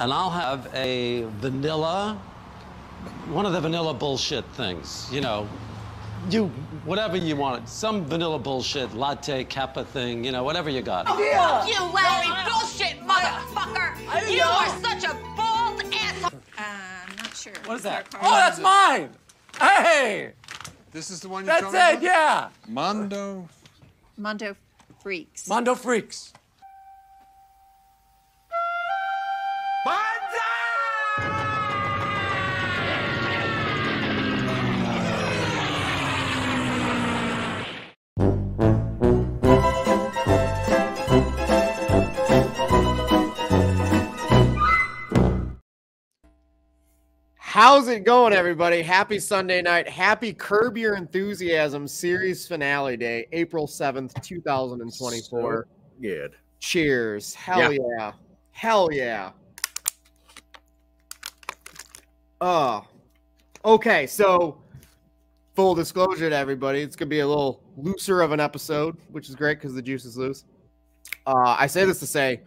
and I'll have a vanilla, one of the vanilla bullshit things, you know, you, whatever you want, some vanilla bullshit, latte, kappa thing, you know, whatever you got. Oh, yeah. Fuck you, Larry! Bullshit, motherfucker! You are such a bald asshole! Uh, I'm not sure. What is that? Our Oh, that's mine. Hey, This is the one you're that's it. about? Yeah, Mondo. Mondo Freaks. Mondo Freaks. How's it going, everybody? Happy Sunday night. Happy Curb Your Enthusiasm series finale day, April 7th, 2024. Good. Cheers. Hell yeah. Hell yeah. Oh. Okay, so full disclosure to everybody, it's going to be a little looser of an episode, which is great because the juice is loose. Uh, I say this to say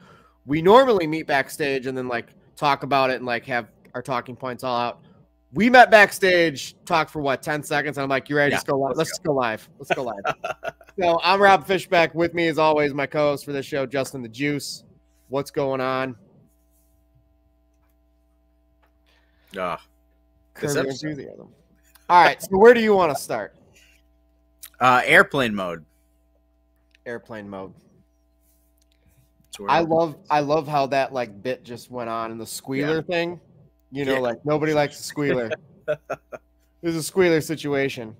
we normally meet backstage and then like talk about it and like have our talking points all out. We met backstage, talked for what, 10 seconds. And I'm like, you ready? Yeah, Let's go live. let's Let's go live. Let's go live. so I'm Rob Fishbeck. With me, as always, my co host for this show, Justin the Juice. What's going on? Ah, This Curb Your episode. enthusiasm. All right. So where do you want to start? Uh, airplane mode. Airplane mode. I love I love how that like bit just went on and the squealer thing. You know, Yeah. like nobody likes a squealer. it was a squealer situation.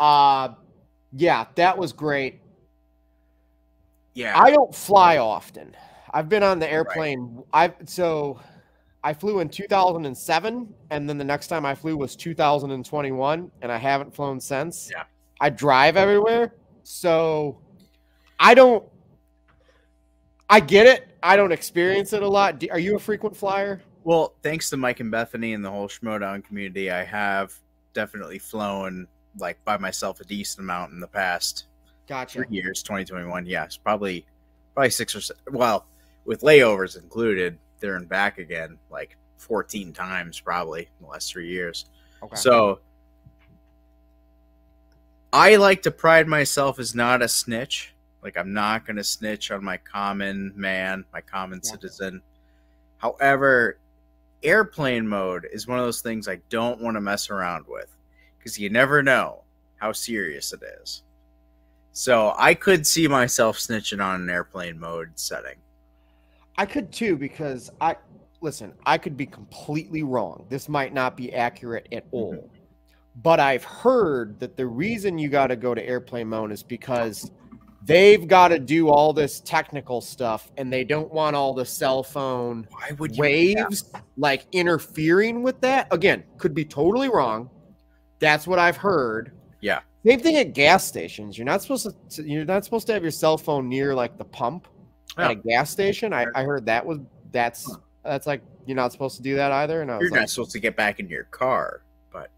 Uh yeah, that was great. yeah. I don't fly often. I've been on the airplane. I've so I flew in 2007 and then the next time I flew was 2021 and I haven't flown since. Yeah. I drive everywhere. So I don't I get it. I don't experience it a lot. Are you a frequent flyer? Well, thanks to Mike and Bethany and the whole Schmoedown community, I have definitely flown like by myself a decent amount in the past Gotcha. three years. 2021, yes, probably, probably six or seven. Well, with layovers included, there and back again, like 14 times probably in the last three years. Okay. So I like to pride myself as not a snitch. Like I'm not going to snitch on my common man, my common Yeah. citizen. However, airplane mode is one of those things I don't want to mess around with because you never know how serious it is. So I could see myself snitching on an airplane mode setting. I could too because I listen, I could be completely wrong. This might not be accurate at mm-hmm. all. But I've heard that the reason you got to go to airplane mode is because they've got to do all this technical stuff and they don't want all the cell phone Why would waves like interfering with that. Again, could be totally wrong. That's what I've heard. Yeah. Same thing at gas stations. You're not supposed to you're not supposed to have your cell phone near like the pump at a gas station. I, I heard that was that's that's like you're not supposed to do that either. And I was You're like, not supposed to get back into your car, but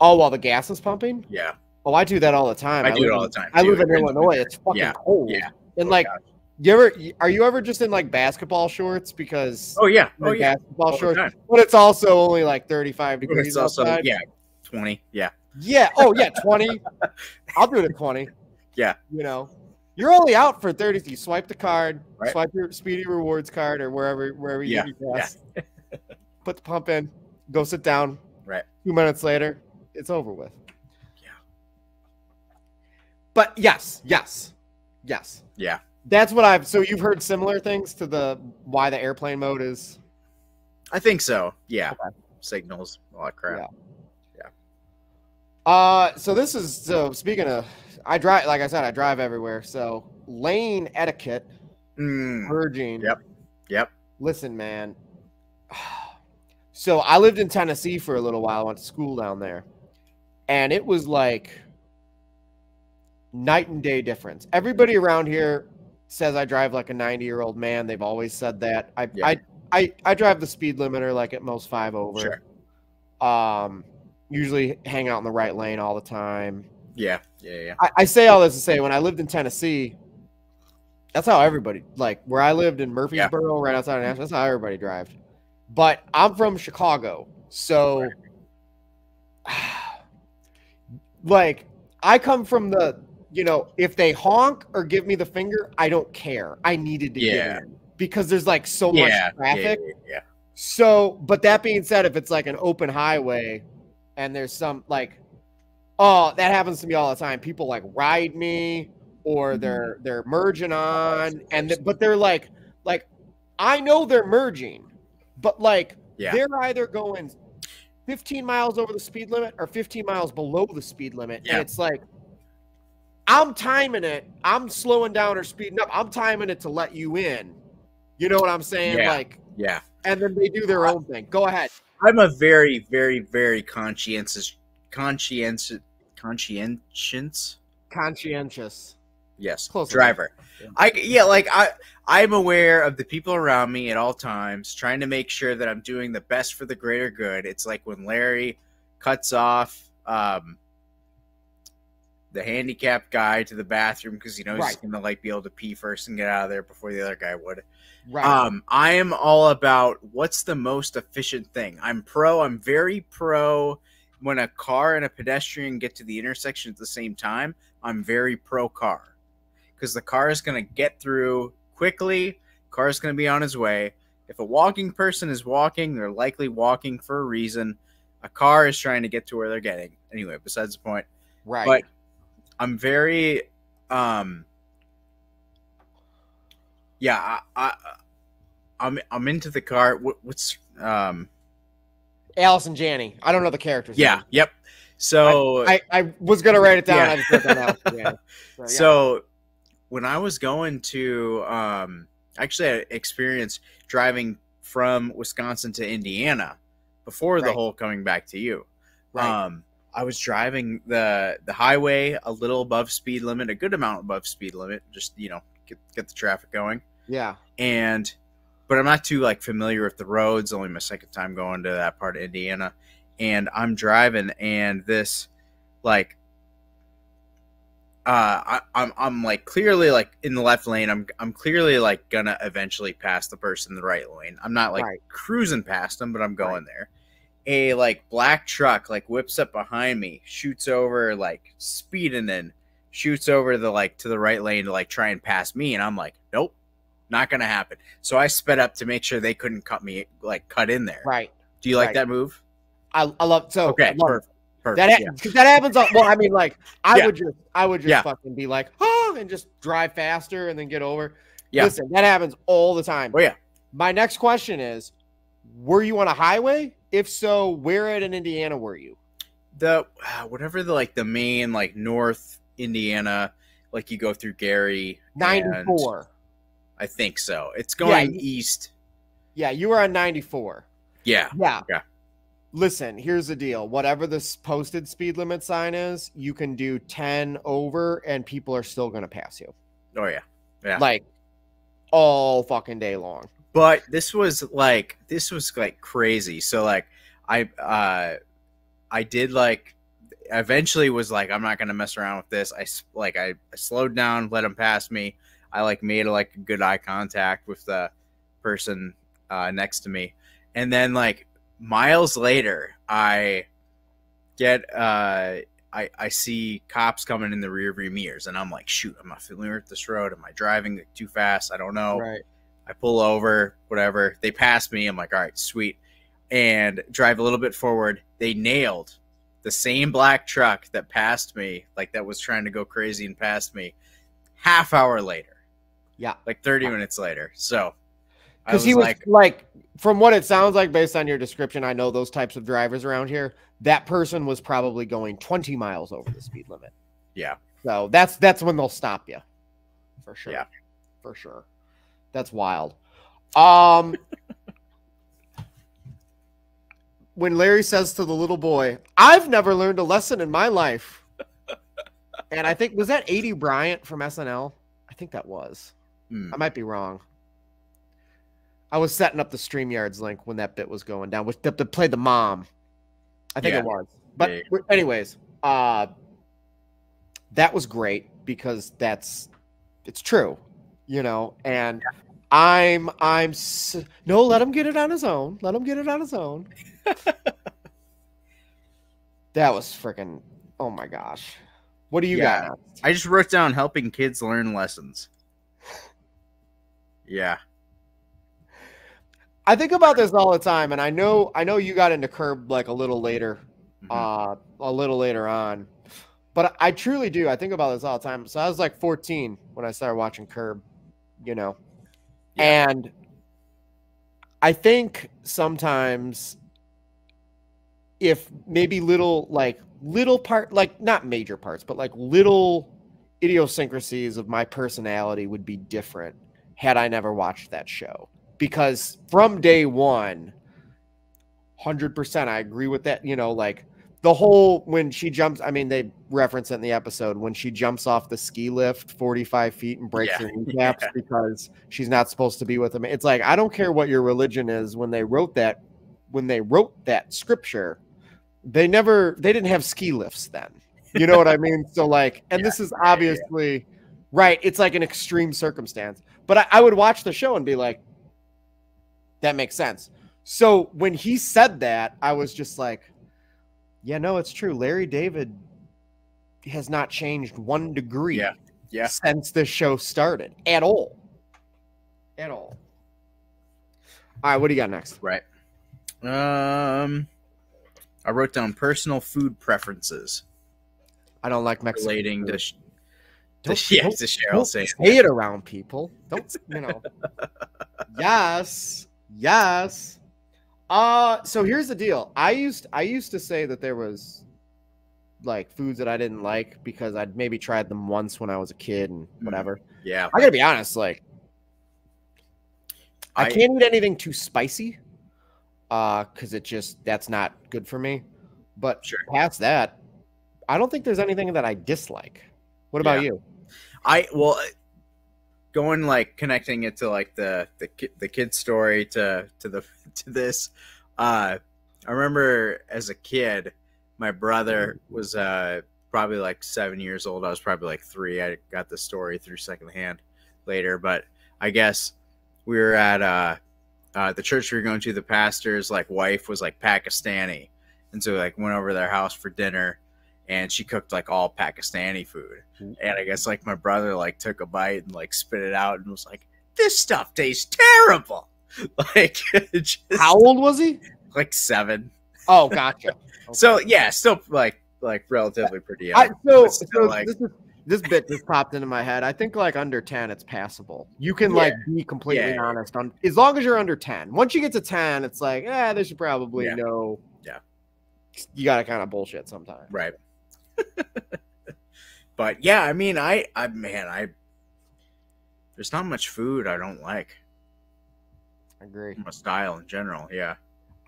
oh, while the gas is pumping. yeah, Oh, I do that all the time. I do it all the time. I too. live in Illinois. It's fucking Yeah, cold. yeah. And Oh, like, gosh. you ever are you ever just in like basketball shorts because oh yeah, oh yeah. basketball all shorts, but it's also only like 35 degrees It's also outside. yeah, twenty. Yeah, Yeah. Oh, yeah. 20. I'll do it at 20. Yeah. You know, you're only out for 30. You swipe the card, Right. swipe your Speedy Rewards card or wherever wherever you Yeah, get gas. Put the pump in, go sit down. Right. Two minutes later, it's over with. Yeah. But yes, yes, yes. yeah. That's what I've. So you've heard similar things to the why the airplane mode is. I think so. Yeah, Okay. signals, all that crap. Yeah. Uh, so this is so speaking of, I drive like I said, I drive everywhere. So lane etiquette, Mm, purging. Yep. Yep. Listen, man. So I lived in Tennessee for a little while. I went to school down there, and it was like night and day difference. Everybody around here says I drive like a 90 year old man. They've always said that. I Yeah. I, I I drive the speed limiter like at most five over. Sure. Um, usually hang out in the right lane all the time. Yeah. Yeah. Yeah. I, I say all this to say when I lived in Tennessee, That's how everybody like where I lived in Murfreesboro, right outside of Nashville. That's how everybody drives. But I'm from Chicago, so like I come from the you know if they honk or give me the finger, I don't care. I needed to Yeah. get in because there's like so yeah, much traffic. yeah, yeah. So, but that being said, if it's like an open highway and there's some like, oh, that happens to me all the time. People like ride me or mm-hmm. they're they're merging on, and th- but they're like, like, I know they're merging, but like Yeah. they're either going 15 miles over the speed limit or 15 miles below the speed limit, and it's like. I'm timing it. I'm slowing down or speeding up. I'm timing it to let you in. You know what I'm saying? Yeah. Like, yeah. and then they do their own thing. Go ahead. I'm a very, very, very conscientious, conscientious, conscientious. Conscientious. Yes, Close driver. Yeah. I yeah, like I I'm aware of the people around me at all times, trying to make sure that I'm doing the best for the greater good. It's like when Larry cuts off um the handicapped guy to the bathroom because he knows he's gonna like be able to pee first and get out of there before the other guy would. Right. Um, I am all about what's the most efficient thing. I'm pro. I'm very pro. When a car and a pedestrian get to the intersection at the same time, I'm very pro car because the car is going to get through quickly. Car is going to be on his way. If a walking person is walking, they're likely walking for a reason. A car is trying to get to where they're getting. Anyway, besides the point. right. But I'm very um yeah, I, I I'm I'm into the car. What, what's um Allison Janney. I don't know the characters. yeah, yep. So I, I was gonna write it down. Yeah. I just down Allison So, yeah. So when I was going to um actually I had experience driving from Wisconsin to Indiana before the whole coming back to you. right. Um I was driving the the highway a little above speed limit, a good amount above speed limit, just you know, get get the traffic going. yeah. And but I'm not too like familiar with the roads, only my second time going to that part of Indiana. And I'm driving and this like uh I, I'm I'm like clearly like in the left lane. I'm I'm clearly like gonna eventually pass the person in the right lane. I'm not like Right. cruising past them, but I'm going there. A like black truck like whips up behind me, shoots over like speeding in, shoots over the like to the right lane to like try and pass me, and I'm like, nope, not gonna happen. So I sped up to make sure they couldn't cut me like cut in there. Right. Do you like Right. that move? I, I love so Okay, love perfect. perfect. That ha- yeah. that happens. All, well, I mean, like I Yeah. would just I would just Yeah. fucking be like, oh, and just drive faster and then get over. Yeah. Listen, that happens all the time. Oh yeah. My next question is, were you on a highway? If so, where at in Indiana were you? the uh, whatever the like the main like North Indiana, like you go through Gary. Ninety four. I think so. It's going you- east. Yeah, you were on ninety four. Yeah. Yeah. Yeah. Listen, here's the deal. Whatever this posted speed limit sign is, you can do 10 over and people are still going to pass you. Oh yeah. Yeah. Like all fucking day long. But this was like this was like crazy so like i uh i did like eventually was like i'm not gonna mess around with this i like i, slowed down let him pass me i like made like a good eye contact with the person uh next to me and then like miles later i get uh I, I see cops coming in the rear view mirrors and I'm like, shoot, I'm I familiar with this road. Am I driving too fast? I don't know. Right. I pull over, whatever. They pass me. I'm like, all right, sweet. And drive a little bit forward. They nailed the same black truck that passed me, like that was trying to go crazy and passed me, half hour later, Yeah. like 30 minutes later. So Because he was like, like, from what it sounds like, based on your description, I know those types of drivers around here. That person was probably going 20 miles over the speed limit. yeah, So that's that's when they'll stop you, for sure. Yeah. for sure. That's wild. Um, when Larry says to the little boy, "I've never learned a lesson in my life," and I think was that Aidy Bryant from SNL? I think that was. Hmm. I might be wrong. I was setting up the StreamYards link when that bit was going down, which to, to play the mom. I think Yeah. it was. But Yeah. anyways, uh that was great because that's it's true. you know, and I'm I'm s- no, let him get it on his own. Let him get it on his own. that was freaking oh my gosh. What do you Yeah. got? I just wrote down helping kids learn lessons. Yeah. I think about this all the time, and I know I know you got into Curb like a little later, Mhm. uh, a little later on, but I truly do. I think about this all the time. So I was like 14 when I started watching Curb, you know, Yeah. and I think sometimes if maybe little like little part like not major parts but like little idiosyncrasies of my personality would be different had I never watched that show because from day 1 100% I agree with that you know like the whole when she jumps I mean they reference it in the episode when she jumps off the ski lift 45 feet and breaks Yeah. her kneecaps because she's not supposed to be with him. It's like I don't care what your religion is when they wrote that when they wrote that scripture they never they didn't have ski lifts then. You know what i mean? So like and this is obviously right it's like an extreme circumstance. But I, I would watch the show and be like that makes sense. So when he said that i was just like yeah no it's true larry david has not changed one degree Yeah. Yeah. since this show started at all at all all right what do you got next Right. Um, I wrote down personal food preferences i don't like mexican relating to, food. sh- Don't- yeah, don't- to Cheryl Don't say it around people. Don't you know? yes, yes. Uh so here's the deal. I used I used to say that there was like foods that I didn't like because I'd maybe tried them once when I was a kid and whatever. Yeah. I gotta be honest, like I, I- can't eat anything too spicy. Uh, because it just that's not good for me. But Sure. past that, I don't think there's anything that I dislike. What about Yeah. you? I well, going like connecting it to like the the the kid story to to the to this. Uh, I remember as a kid, my brother was uh probably like seven years old. I was probably like three. I got the story through secondhand later, but I guess we were at uh, uh the church we were going to. The pastor's like wife was like Pakistani, and so we, like went over their house for dinner, and she cooked like all Pakistani food. And I guess like my brother like took a bite and like spit it out and was like, "This stuff tastes terrible." Like just How old was he? like seven. Oh, gotcha. So yeah, still like like relatively pretty young. I, so, still, so like this, is, this bit just popped into my head. I think like under ten, it's passable. You can like be completely Yeah. honest on as long as you're under ten. Once you get to ten, it's like, eh, they should probably Yeah. know. Yeah. you got to kind of bullshit sometimes. right. but yeah, I mean, I I man, I there's not much food I don't like. I agree. My style in general, yeah.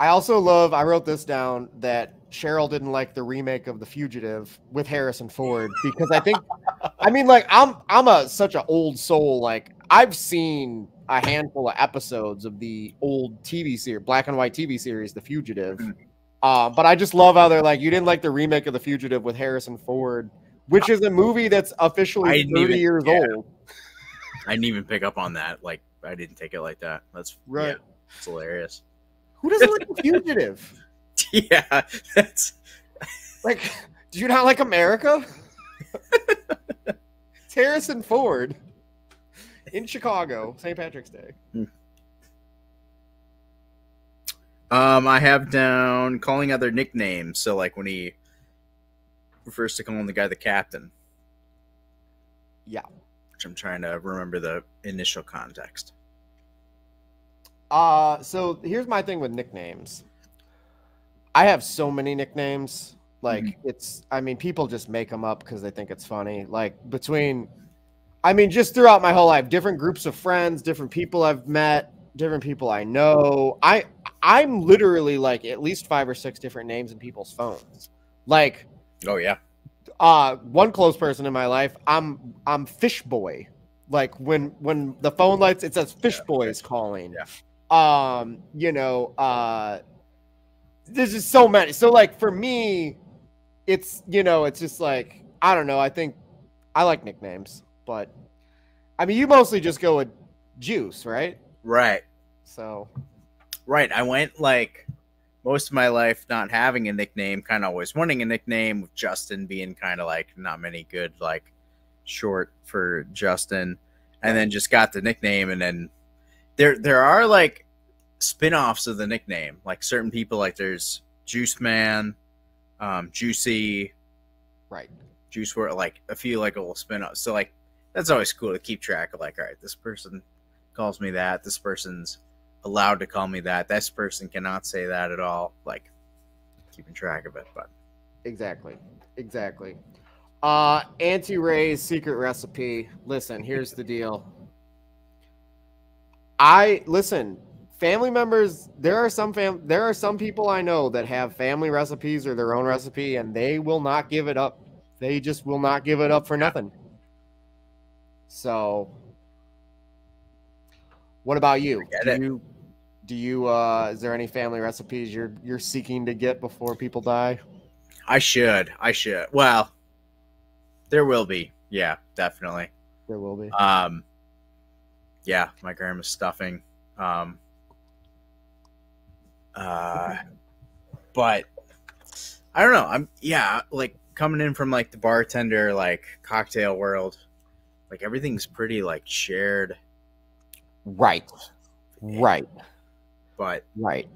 I also love. I wrote this down that Cheryl didn't like the remake of The Fugitive with Harrison Ford because I think, I mean, like I'm I'm a such an old soul. Like I've seen a handful of episodes of the old TV series, black and white TV series, The Fugitive. Mm. Uh, but I just love how they're like, you didn't like the remake of The Fugitive with Harrison Ford, which is a movie that's officially didn't 30 even- years yeah. old. I didn't even pick up on that. Like I didn't take it like that. That's Right. Yeah, it's hilarious. Who doesn't like The Fugitive? yeah, that's Like, do you not like America? it's Harrison Ford in Chicago, St. Patrick's Day. Um, I have down calling other nicknames. So like when he refers to calling the guy the captain, Yeah. which I'm trying to remember the initial context. Uh, so here's my thing with nicknames. I have so many nicknames. Like it's, I mean, people just make them up because they think it's funny. Like between, I mean, just throughout my whole life, different groups of friends, different people I've met, different people I know. I, I'm literally like at least five or six different names in people's phones. Like, Oh yeah, uh one close person in my life i'm i'm fish boy. Like when when the phone lights it says fish boy is calling. Um you know uh there's just so many. So like for me it's you know it's just like i don't know. I think i like nicknames but I mean, you mostly just go with Juice, right? Right. So Right. I went like most of my life not having a nickname, kind of always wanting a nickname, with Justin being kind of like not many good, like short for Justin, and then just got the nickname. And then there there are like spin offs of the nickname. Like certain people, like there's Juice Man, um, Juicy, right. Juice WRLD, like a few like little spin offs. So like that's always cool to keep track of. Like, all right, this person calls me that. This person's allowed to call me that. This person cannot say that at all. Like keeping track of it. But Exactly. Exactly. Uh Auntie Ray's secret recipe. Listen, here's the deal. I listen, family members, there are some fam there are some people I know that have family recipes or their own recipe and they will not give it up. They just will not give it up for nothing. So what about you? Do you do you uh is there any family recipes you're you're seeking to get before people die? I should. I should. Well, there will be. Yeah, definitely. There will be. Um, yeah, my grandma's stuffing. Um, uh, but I don't know. I'm yeah, like coming in from like the bartender like cocktail world, like everything's pretty like shared. Right. Right. But Right.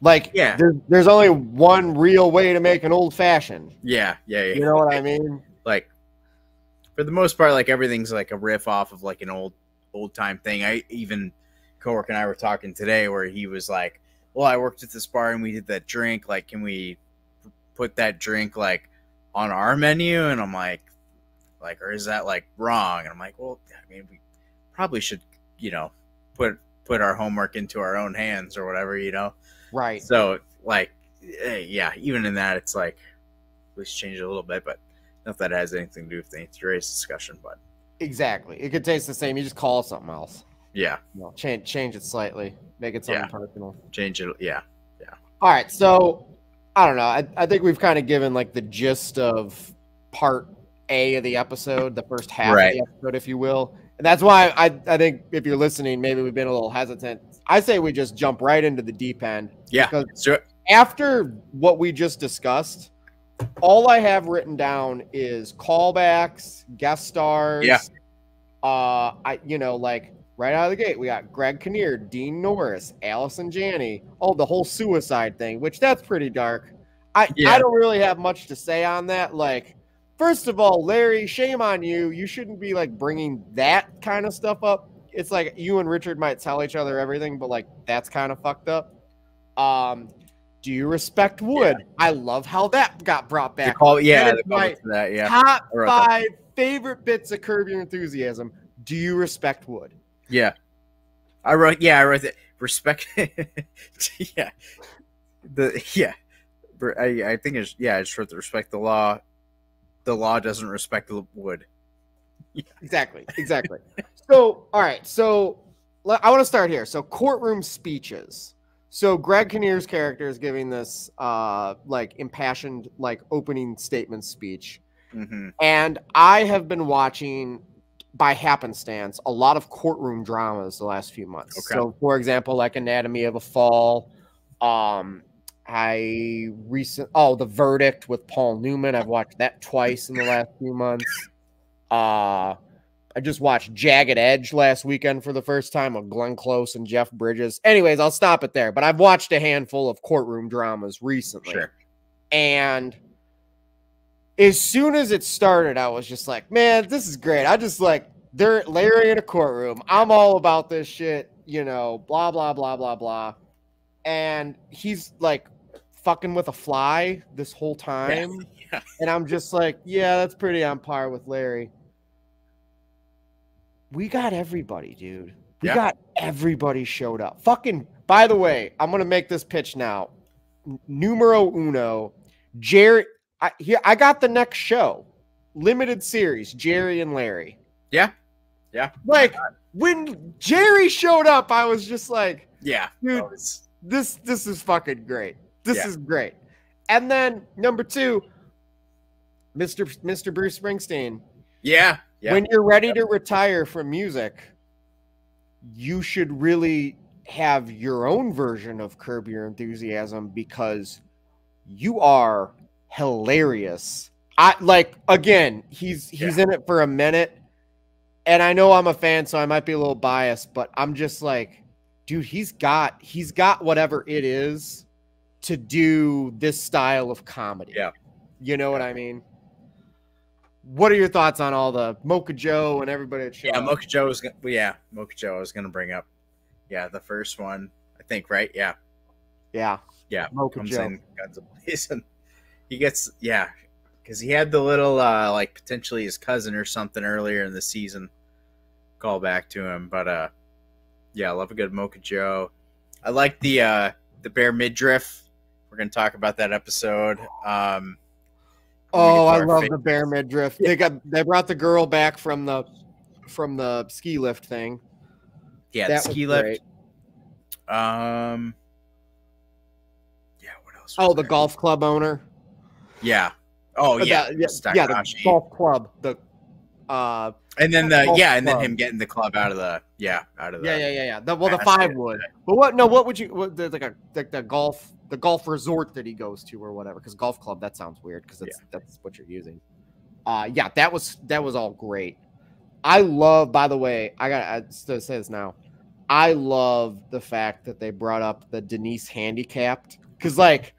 Like Yeah. there's there's only one real way to make an old fashioned. yeah, yeah, yeah. You know what I mean? like for the most part like everything's like a riff off of like an old old time thing i even coworker and i were talking today where he was like well i worked at this bar and we did that drink like can we put that drink like on our menu and i'm like like or is that like wrong and i'm like well i mean we probably should you know put put our homework into our own hands or whatever you know Right. so like eh, yeah even in that it's like at least change it a little bit but not that has anything to do with the Auntie Ray's discussion but Exactly. It could taste the same. You just call it something else. yeah You know, change change it slightly. Make it something Yeah. personal. change it Yeah. yeah All right. So I don't know. I, I think we've kind of given like the gist of part A of the episode, the first half Right. of the episode, if you will. And that's why I, I think if you're listening, maybe we've been a little hesitant. I say we just jump right into the deep end. yeah Because after what we just discussed, all I have written down is callbacks, guest stars. Yeah. Uh, I you know like right out of the gate we got Greg Kinnear, Dean Norris, Allison Janney. Oh, the whole suicide thing, which that's pretty dark. I Yeah. I don't really have much to say on that. Like, first of all, Larry, shame on you. You shouldn't be like bringing that kind of stuff up. It's like you and Richard might tell each other everything, but like that's kind of fucked up. Um, do you respect Wood? I love how that got brought back. call yeah my that yeah Top wrote that. five favorite bits of Curb Your Enthusiasm. Do you respect Wood? yeah I wrote yeah I wrote that respect yeah the yeah I, I think it's yeah I just wrote the respect the law the law doesn't respect the wood Exactly. Exactly. so, all right. So, I want to start here. So, courtroom speeches. So, Greg Kinnear's character is giving this, uh, like impassioned, like opening statement speech, hmm and I have been watching by happenstance a lot of courtroom dramas the last few months. Okay. So, for example, like Anatomy of a Fall. Um, I recent oh the verdict with Paul Newman. I've watched that twice in the last few months. Uh I just watched Jagged Edge last weekend for the first time with Glenn Close and Jeff Bridges. Anyways, I'll stop it there. But I've watched a handful of courtroom dramas recently. sure And as soon as it started, I was just like, man, this is great. I just like they're Larry in a courtroom. I'm all about this shit, you know, blah, blah, blah, blah, blah. And he's like fucking with a fly this whole time. Yeah. And I'm just like, yeah, that's pretty on par with Larry. We got everybody, dude. We Yeah. got everybody showed up. Fucking, by the way, I'm going to make this pitch now. Numero uno, Jerry. I, here, I got the next show, limited series, Jerry and Larry. yeah yeah Like, when Jerry showed up, I was just like, yeah Dude, this this is fucking great. This Yeah. is great. And then number two, Mr. Mr. Bruce Springsteen. yeah Yeah. when you're ready to retire from music, you should really have your own version of Curb Your Enthusiasm because you are hilarious. I like again, he's he's in it for a minute. And I know I'm a fan, so I might be a little biased, but I'm just like, dude, he's got he's got whatever it is to do this style of comedy. Yeah. You know what I mean? What are your thoughts on all the Mocha Joe and everybody that showed Yeah? Mocha Joe is gonna. Yeah, Mocha Joe. I was gonna bring up. Yeah, the first one. I think right. Yeah, yeah, yeah. Mocha comes Joe. in guns blazing. He gets yeah, because he had the little uh like potentially his cousin or something earlier in the season. Call back to him, but uh, yeah, I love a good Mocha Joe. I like the uh the bare midriff. We're gonna talk about that episode. Um. Oh, I love the bare midriff. They got they brought the girl back from the from the ski lift thing. Yeah, That the ski lift. great. Um. Yeah, what else? Oh, the there? golf club owner. yeah. Oh Uh, yeah, yeah, yeah, the golf club. The uh, and then the yeah, and then him getting the club out of the yeah out of the yeah, yeah, yeah, yeah. The, well, the five wood. But what? No, what would you? What, the, like a like the golf the golf resort that he goes to or whatever? Because golf club that sounds weird because that's that's what you're using. Uh, yeah, that was that was all great. I love. By the way, I got I still say this now. I love the fact that they brought up the Denise handicapped because like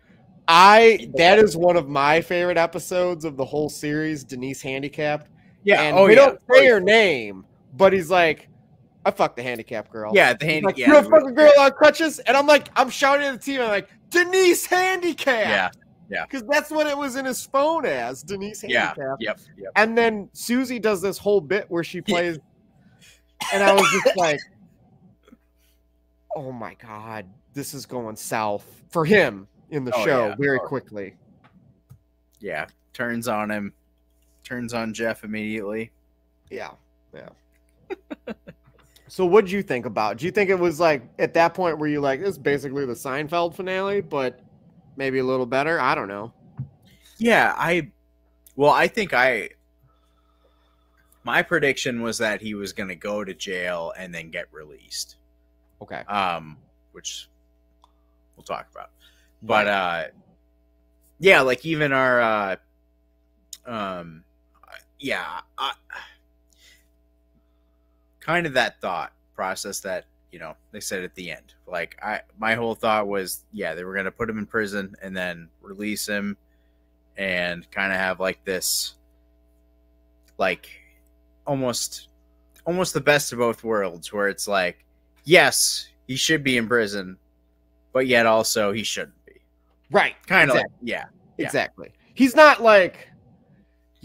I that is one of my favorite episodes of the whole series. Denise handicapped. yeah. and oh we yeah, don't say her name, but he's like, I fucked the handicap girl. yeah. The He's hand, like, yeah, you're a fucking girl on crutches, and I'm like, I'm shouting at the team. I'm like, Denise handicap. Yeah, Yeah. because that's what it was in his phone as Denise Handicap. yeah, yep, yep. And then Susie does this whole bit where she plays, and I was just like, oh my god, this is going south for him in the Oh, show yeah. very Oh. quickly. Yeah, turns on him, turns on Jeff immediately. Yeah, yeah. so, what would you think about? Do you think it was like at that point where you like this is basically the Seinfeld finale, but maybe a little better? I don't know. Yeah, I. Well, I think I. My prediction was that he was going to go to jail and then get released. Okay. um, which we'll talk about. But uh, yeah, like even our uh, um, yeah, I, kind of that thought process that you know they said at the end. Like I, my whole thought was, yeah, they were gonna put him in prison and then release him, and kind of have like this, like almost, almost the best of both worlds, where it's like yes, he should be in prison, but yet also he shouldn't be. Right. Kind of exactly. like, yeah. yeah. exactly. He's not like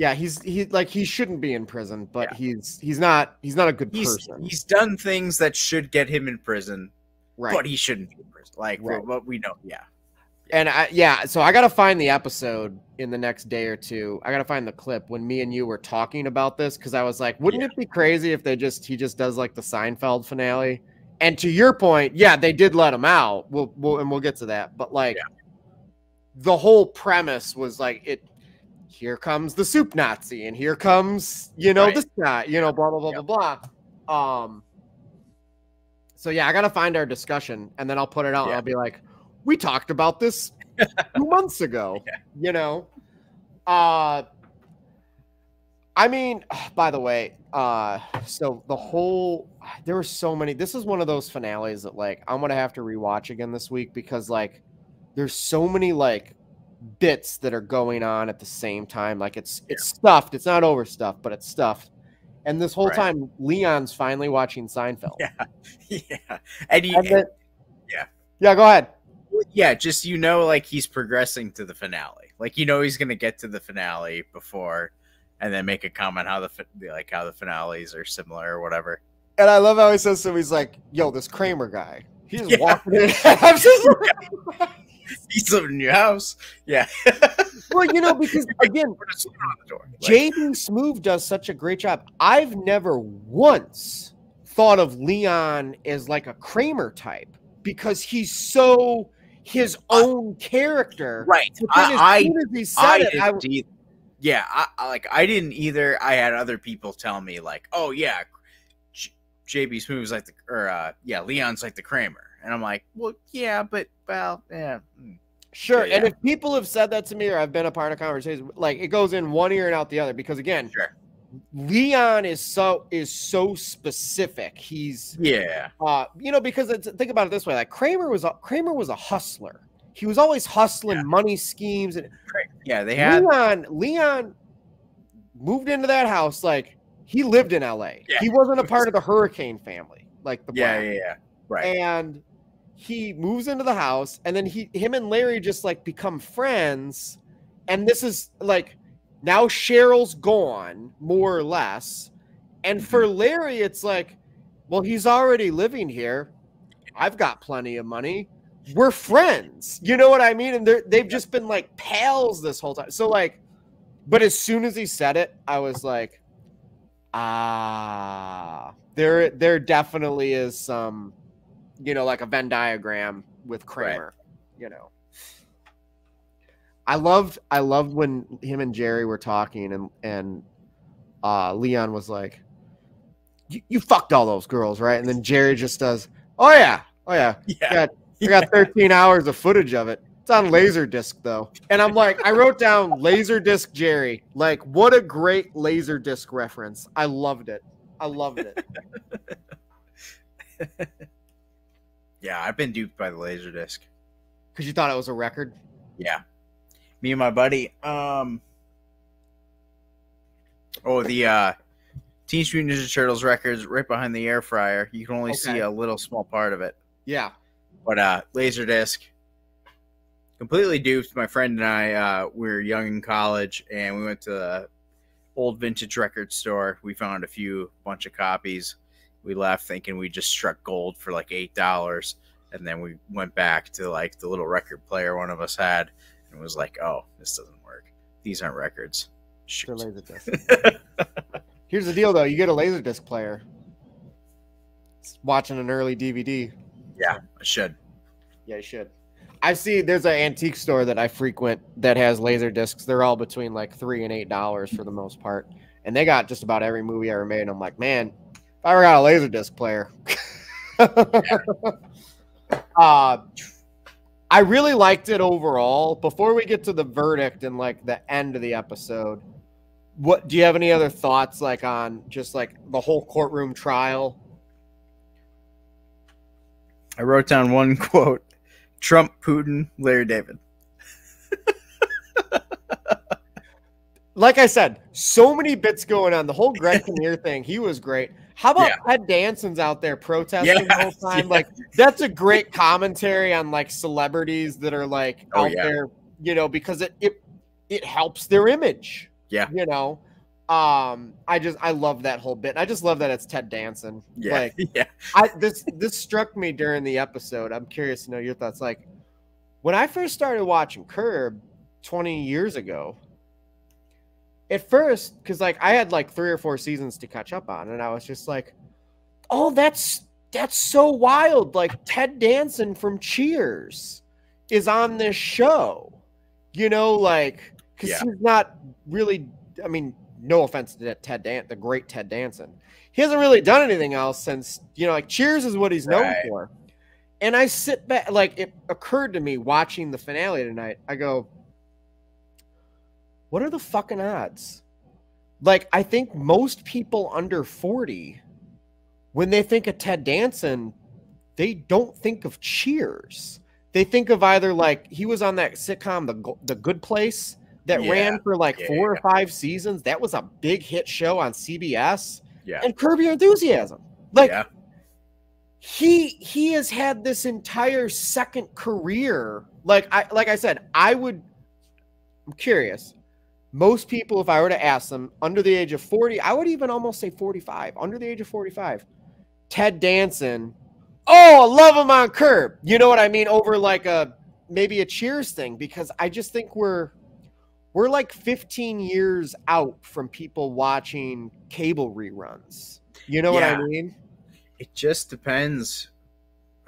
yeah, he's he like he shouldn't be in prison, but Yeah. he's he's not he's not a good He's person. he's done things that should get him in prison, right. but he shouldn't be in prison. Like Right. what we know, yeah. And I, yeah, so I got to find the episode in the next day or two. I got to find the clip when me and you were talking about this because I was like, wouldn't Yeah. it be crazy if they just he just does like the Seinfeld finale? And to your point, yeah, they did let him out. We'll, we'll and we'll get to that. But like, the whole premise was like it. Here comes the soup Nazi, and here comes you know Right. this guy, you know, blah blah blah Yep. blah blah. Um. So yeah, I gotta find our discussion, and then I'll put it out, and Yeah. I'll be like, we talked about this two months ago. You know, uh, I mean, by the way, uh, so the whole there were so many. This is one of those finales that like I'm gonna have to rewatch again this week because like there's so many like bits that are going on at the same time. Like it's it's stuffed. It's not overstuffed, but it's stuffed. And this whole Right. time, Leon's finally watching Seinfeld. Yeah. yeah. And he, And then- Yeah. yeah. Go ahead. yeah, just you know, like he's progressing to the finale. Like you know, he's gonna get to the finale before, and then make a comment how the like how the finales are similar or whatever. And I love how he says so. He's like, "Yo, this Kramer guy, he's Yeah. walking in." I'm just living in your house. Yeah. well, you know, because again, Put a slur on the door. Like, JB Smoove does such a great job. I've never once thought of Leon as like a Kramer type because he's so his own character. right. I, as I, said I it, I, either. yeah, I, I like I didn't either. I had other people tell me like, "Oh yeah, J- JB Smoove's like the or uh yeah, Leon's like the Kramer." And I'm like, "Well, yeah, but well, yeah." mm." Sure. Yeah, And yeah. if people have said that to me or I've been a part of conversations, like it goes in one ear and out the other because again, Sure. Leon is so is so specific. He's Yeah. uh you know because it's, think about it this way like Kramer was a Kramer was a hustler. He was always hustling money schemes and Yeah, they had Leon Leon moved into that house like he lived in LA. Yeah. He wasn't a part of the Hurricane family like the Yeah, yeah, yeah. Right. and he moves into the house and then he him and larry just like become friends and this is like now cheryl's gone more or less and for larry it's like well he's already living here. I've got plenty of money. We're friends. You know what i mean? And they're, they've just been like pals this whole time. So like but as soon as he said it i was like ah there there definitely is some you know, like a Venn diagram with Kramer, you know. I loved I loved when him and Jerry were talking and and uh Leon was like, you, you fucked all those girls, right? And then Jerry just does, Oh yeah, oh yeah. Yeah. got, I got 13 hours of footage of it. It's on Laserdisc though. And I'm like, I wrote down Laserdisc Jerry. Like, what a great Laserdisc reference. I loved it. I loved it. Yeah, I've been duped by the laser disc. Because you thought it was a record. Yeah. Me and my buddy, um Oh, the uh Teenage Mutant Ninja Turtles records right behind the air fryer. You can only see a little small part of it. Yeah. But uh Laserdisc completely duped. My friend and I uh we were young in college and we went to the old vintage record store. We found a few bunch of copies. We left thinking we just struck gold for like eight dollars. And then we went back to like the little record player one of us had and was like, Oh, this doesn't work. These aren't records. Shoot. Laserdisc. Here's the deal, though. You get a laser disc player. It's watching an early DVD. yeah, I should. Yeah, you should. I see there's an antique store that I frequent that has laser discs. They're all between like three and eight dollars for the most part. And they got just about every movie ever made. And I'm like, man, if I ever got a laser disc player. uh I really liked it overall. Before we get to the verdict and like the end of the episode, what do you have any other thoughts like on just like the whole courtroom trial? I wrote down one quote Trump, Putin, Larry David. like I said, so many bits going on. The whole Greg Kinnear thing, he was great. How about Yeah. Ted Danson's out there protesting the whole time? yeah. Like that's a great commentary on like celebrities that are like Oh, out yeah. there, you know, because it it it helps their image. Yeah. You know. Um, I just I love that whole bit. I just love that it's Ted Danson. Yeah. Like yeah. I this this struck me during the episode. I'm curious to know your thoughts. Like when I first started watching Curb 20 years ago, at first, because like I had like three or four seasons to catch up on, and I was just like, oh, that's that's so wild. Like Ted Danson from Cheers is on this show. You know, like because Yeah. he's not really. I mean, no offense to Ted Dan, the great Ted Danson. He hasn't really done anything else since you know, like Cheers is what he's known Right. for. And I sit back, like it occurred to me watching the finale tonight. I go, what are the fucking odds? Like, I think most people under 40, when they think of Ted Danson, they don't think of Cheers. They think of either like he was on that sitcom, The, the Good Place, that Yeah, ran for like yeah, four or five seasons. That was a big hit show on CBS. Yeah. And Curb Your Enthusiasm. Like, yeah. he he has had this entire second career like i like i said i would i'm curious most people if i were to ask them under the age of 40 i would even almost say 45 under the age of 45 ted danson oh I love him on curb. You know what i mean? Over like a maybe a cheers thing because i just think we're we're like 15 years out from people watching cable reruns. You know what i mean? It just depends.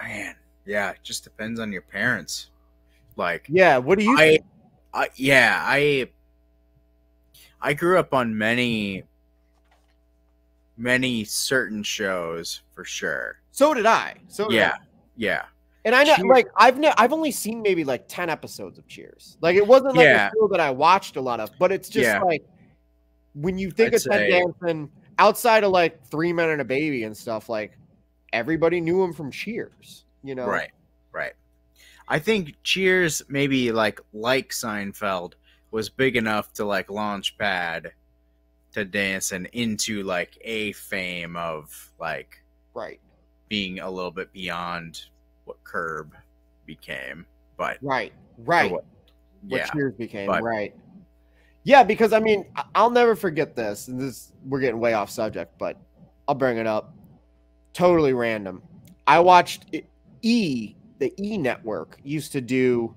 Man, yeah, it just depends on your parents. Like, yeah what do you I, I, yeah, I, I grew up on many, many certain shows for sure. So did I. So did I. Yeah, yeah, And I know, Cheers- like, I've ne- I've only seen maybe like ten episodes of Cheers. Like, it wasn't like Yeah. a show that I watched a lot of, but it's just Yeah. like when you think I'd of Ted Danson, outside of like Three Men and a Baby and stuff, like everybody knew him from Cheers. You know, right, right. I think Cheers, maybe like like Seinfeld, was big enough to like launch pad to Danson into like a fame of like right, being a little bit beyond what Curb became. But right, right. what- what yeah, Cheers became, but- right? Yeah, because I mean, I'll never forget this, and this we're getting way off subject, but I'll bring it up. Totally random. I watched E, the E network used to do.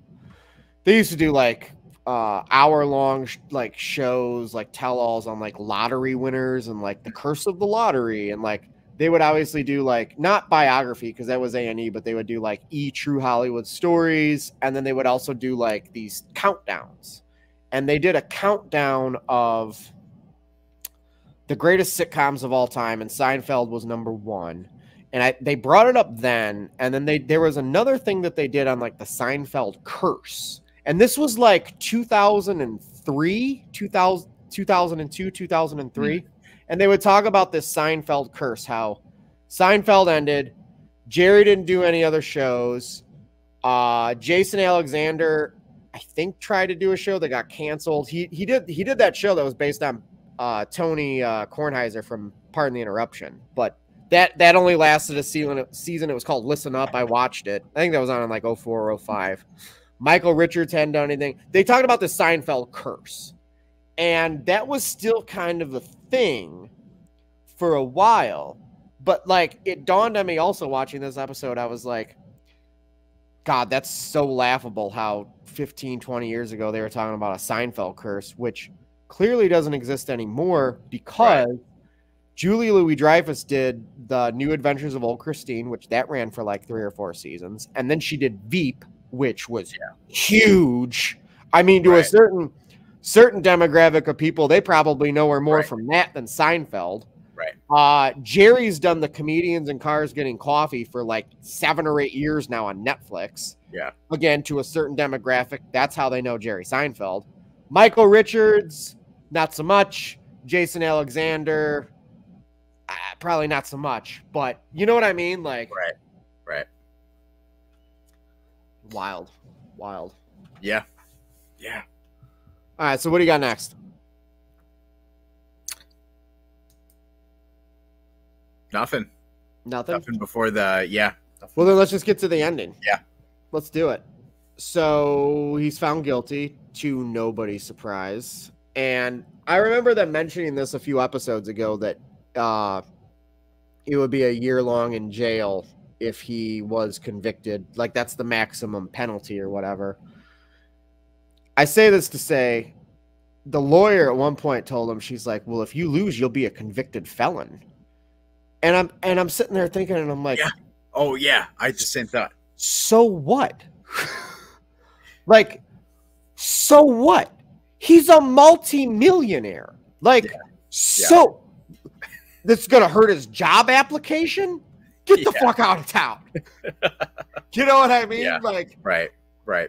They used to do like uh hour long like shows, like tell-alls on like lottery winners and like the curse of the lottery, and like they would obviously do like not biography because that was A and E, but they would do like E True Hollywood stories, and then they would also do like these countdowns, and they did a countdown of the greatest sitcoms of all time, and Seinfeld was number one. And I, they brought it up then, and then they there was another thing that they did on like the Seinfeld curse, and this was like 2003, 2000, 2002, 2003, and they would talk about this Seinfeld curse, how Seinfeld ended, Jerry didn't do any other shows, uh, Jason Alexander, I think tried to do a show that got canceled. He he did he did that show that was based on uh, Tony uh, Kornheiser from Pardon the Interruption, but that that only lasted a season. Season it was called Listen Up. I watched it. I think that was on in like 04 or 05. Michael Richards hadn't done anything. They talked about the Seinfeld curse, and that was still kind of a thing for a while. But like it dawned on me also watching this episode, I was like, God, that's so laughable how 15, 20 years ago they were talking about a Seinfeld curse, which clearly doesn't exist anymore because Julia Louis-Dreyfus did the New Adventures of Old Christine, which that ran for like three or four seasons, and then she did Veep, which was huge. I mean, to a certain certain demographic of people, they probably know her more Right. from that than Seinfeld. Right. Uh, Jerry's done the comedians and cars getting coffee for like seven or eight years now on Netflix. Yeah. Again, to a certain demographic, that's how they know Jerry Seinfeld. Michael Richards, not so much. Jason Alexander, uh, probably not so much. But you know what I mean? Like, right, right. Wild, wild. Yeah, yeah. All right, so what do you got next? Nothing. Nothing. Nothing before the yeah. Well, then let's just get to the ending. Yeah. Let's do it. So he's found guilty to nobody's surprise. And I remember them mentioning this a few episodes ago that uh, it would be a year long in jail if he was convicted. Like, that's the maximum penalty or whatever. I say this to say the lawyer at one point told him, she's like, Well, if you lose, you'll be a convicted felon. And I'm and I'm sitting there thinking, and I'm like, Yeah. Oh yeah, I just sent that. so what? like, so what? He's a multi-millionaire. Like, so that's gonna hurt his job application? Get the Yeah. fuck out of town. you know what I mean? Yeah. Like, Right, right.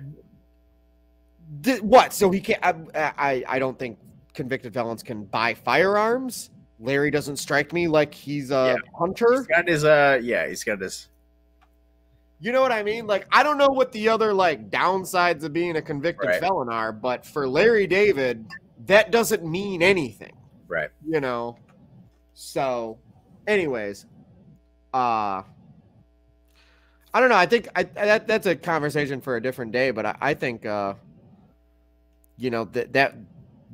di- what? So he can't. I, I I don't think convicted felons can buy firearms. Larry doesn't strike me like he's a Yeah. hunter. He's got his uh yeah, he's got his You know what I mean? Like, I don't know what the other like downsides of being a convicted Right. felon are, but for Larry David, that doesn't mean anything, right. you know. So, anyways, uh I don't know. I think I that that's a conversation for a different day, but I, I think uh you know that that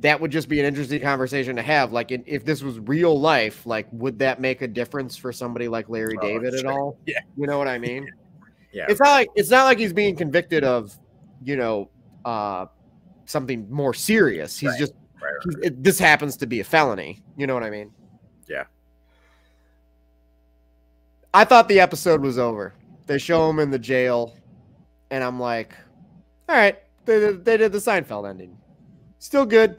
that would just be an interesting conversation to have. Like, in, if this was real life, like, would that make a difference for somebody like Larry Oh, David at all? Yeah. You know what I mean? Yeah. it's not like it's not like he's being convicted of you know uh something more serious he's Right, just right, right. it, this happens to be a felony you know what i mean Yeah. I thought the episode was over they show him in the jail and i'm like all right they, did- they did the seinfeld ending still good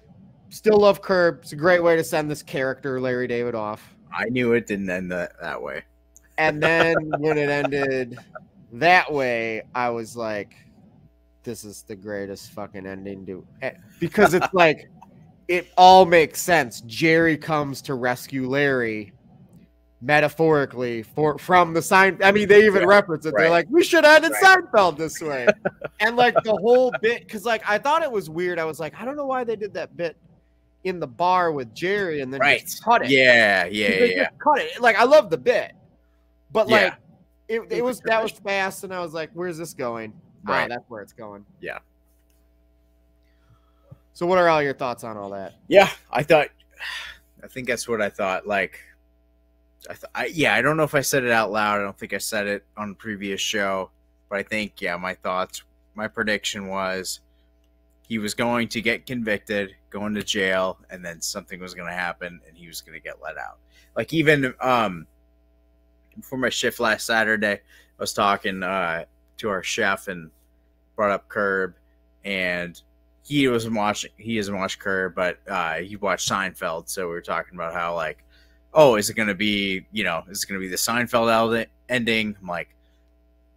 still love Curb. It's a great way to send this character Larry David off. I knew it didn't end that, that way. And then when it ended that way, I was like, this is the greatest fucking ending to because it's like it all makes sense. Jerry comes to rescue Larry metaphorically for from the sign. I mean, they even Yeah, reference it. They're like, we should have ended Right. Seinfeld this way. and like the whole bit, because like I thought it was weird. I was like, I don't know why they did that bit in the bar with Jerry and then Right. just cut it. Yeah, yeah, yeah, yeah. just cut it. Like I love the bit, but Yeah. like it, it was that was fast, and I was like, "Where's this going?" Right. that's where it's going. Yeah. So, what are all your thoughts on all that? Yeah, I thought. I think that's what I thought. Like, I, th- I yeah, I don't know if I said it out loud. I don't think I said it on previous show, but I think yeah, my thoughts, my prediction was he was going to get convicted, going to jail, and then something was going to happen, and he was going to get let out. Like even um, before my shift last Saturday, I was talking uh, to our chef and brought up Curb, and he wasn't watching. He hasn't watched Curb, but uh, he watched Seinfeld. So we were talking about how like, oh, is it going to be you know, is it going to be the Seinfeld ending? I'm like,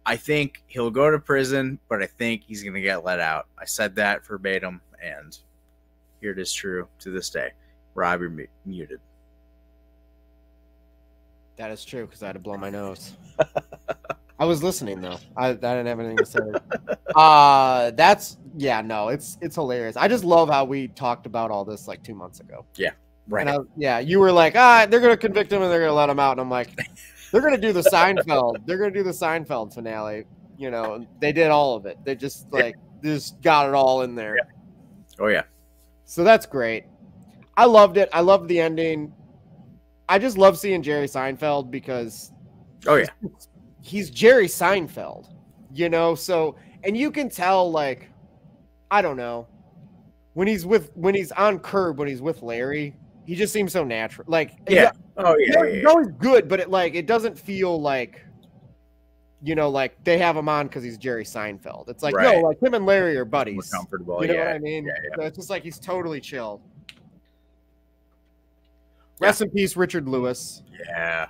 I think he'll go to prison, but I think he's going to get let out. I said that verbatim, and here it is true to this day. Rob, you're mu- muted. That is true because I had to blow my nose. I was listening though. I, I didn't have anything to say. Uh that's yeah, no, it's it's hilarious. I just love how we talked about all this like two months ago. Right. And I, yeah, you were like, ah, they're gonna convict him and they're gonna let him out, and I'm like, they're gonna do the Seinfeld. They're gonna do the Seinfeld finale. You know, they did all of it. They just like just got it all in there. oh yeah. So that's great. I loved it. I loved the ending. I just love seeing Jerry Seinfeld because Oh yeah. he's Jerry Seinfeld, you know. So and you can tell, like, I don't know, when he's with when he's on curb when he's with Larry, he just seems so natural. Like, Yeah. Oh yeah. he's yeah. always good, but it like it doesn't feel like, you know, like they have him on because he's Jerry Seinfeld. It's like Right. no, like him and Larry are buddies. comfortable. You know yeah. what I mean? So it's just like he's totally chill. Rest in peace, Richard Lewis. Yeah.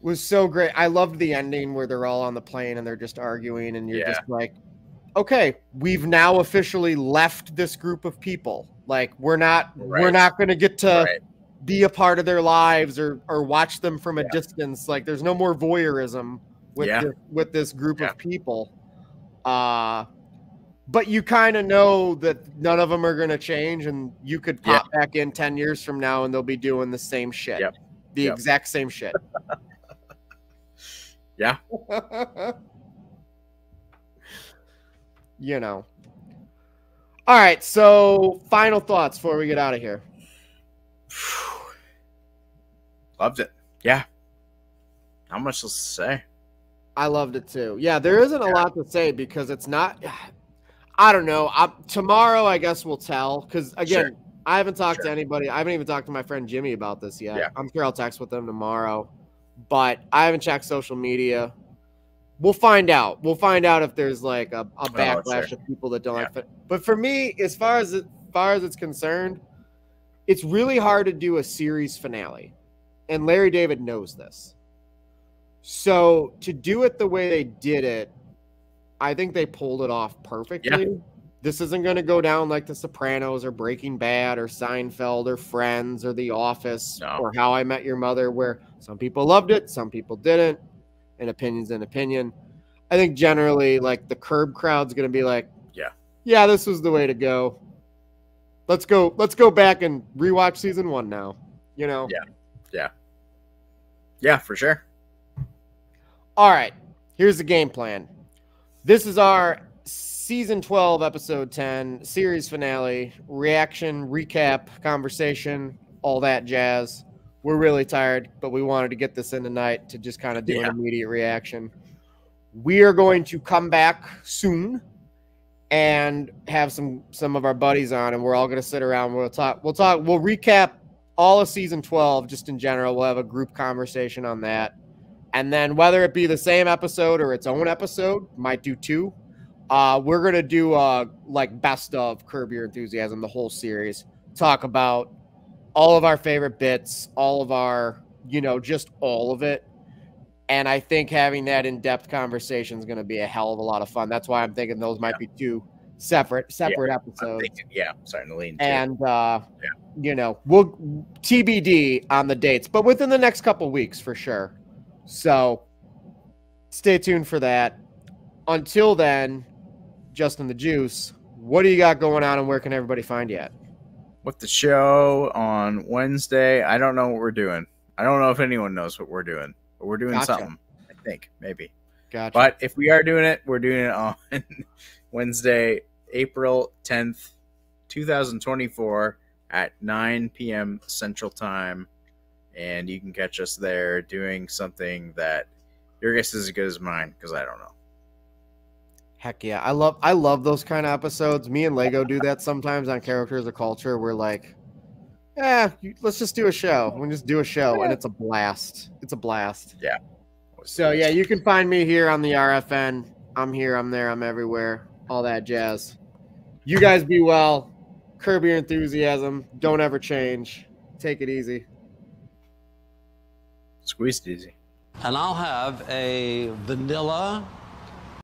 Was so great. I loved the ending where they're all on the plane and they're just arguing, and you're just like, okay, we've now officially left this group of people. Like we're not we're not gonna get to right. be a part of their lives or or watch them from a Yeah. distance. Like there's no more voyeurism with Yeah. this, with this group Yeah. of people. Uh but you kind of know that none of them are going to change and you could pop back in 10 years from now and they'll be doing the same shit. Yep. The Yep. exact same shit. Yeah. you know. All right, so final thoughts before we get out of here. Loved it. Yeah. How much to say. I loved it too. Yeah, there isn't a lot to say because it's not. I don't know. I, tomorrow, I guess we'll tell. Because again, Sure. I haven't talked to anybody. I haven't even talked to my friend Jimmy about this yet. Yeah. I'm sure I'll text with them tomorrow, but I haven't checked social media. We'll find out. We'll find out if there's like a, a backlash Oh, sure. of people that don't Yeah. like it. But for me, as far as it, as far as it's concerned, it's really hard to do a series finale, and Larry David knows this. So to do it the way they did it, I think they pulled it off perfectly. This isn't going to go down like The Sopranos or Breaking Bad or Seinfeld or Friends or The Office No. or How I Met Your Mother, where some people loved it, some people didn't, and opinions and opinion. I think generally, like the curb crowd's going to be like, Yeah. yeah, this was the way to go. Let's go. Let's go back and rewatch season one now. You know. Yeah. Yeah. Yeah, for sure. All right, here's the game plan. This is our season 12, episode 10, series finale, reaction, recap, conversation, all that jazz. We're really tired, but we wanted to get this in tonight to just kind of do Yeah. an immediate reaction. We are going to come back soon and have some some of our buddies on and we're all going to sit around we'll talk we'll talk we'll recap all of season 12 just in general we'll have a group conversation on that and then whether it be the same episode or its own episode, might do two. Uh, we're gonna do uh like best of Curb Your Enthusiasm, the whole series. talk about all of our favorite bits, all of our, you know, just all of it. And I think having that in-depth conversation is going to be a hell of a lot of fun. That's why I'm thinking those might be two separate separate I'm episodes. thinking, yeah, I'm starting to lean. And uh, yeah. you know, we'll TBD on the dates, but within the next couple weeks for sure. So stay tuned for that. Until then, Justin the Juice, what do you got going on and where can everybody find you at? With the show on Wednesday, I don't know what we're doing. I don't know if anyone knows what we're doing, but we're doing Gotcha. something. I think maybe. Gotcha. But if we are doing it, we're doing it on Wednesday, April 10th, 2024 at 9 p.m. Central Time. And you can catch us there doing something that your guess is as good as mine because I don't know. Heck yeah. I love I love those kind of episodes. Me and Lego do that sometimes on characters of culture. We're like, yeah, let's just do a show. We just do a show and it's a blast. It's a blast. Yeah. So yeah, you can find me here on the RFN. I'm here, I'm there, I'm everywhere. All that jazz. You guys be well. Curb your enthusiasm. Don't ever change. Take it easy. Squeeze it easy. And I'll have a vanilla